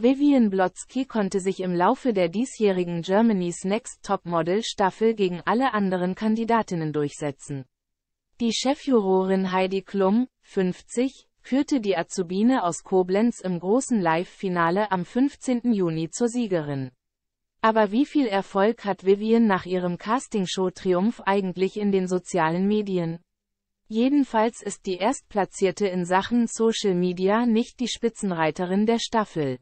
Vivian Blotzky konnte sich im Laufe der diesjährigen Germany's Next Topmodel Staffel gegen alle anderen Kandidatinnen durchsetzen. Die Chefjurorin Heidi Klum, 50, kürte die Azubine aus Koblenz im großen Live-Finale am 15. Juni zur Siegerin. Aber wie viel Erfolg hat Vivian nach ihrem Castingshow-Triumph eigentlich in den sozialen Medien? Jedenfalls ist die Erstplatzierte in Sachen Social Media nicht die Spitzenreiterin der Staffel.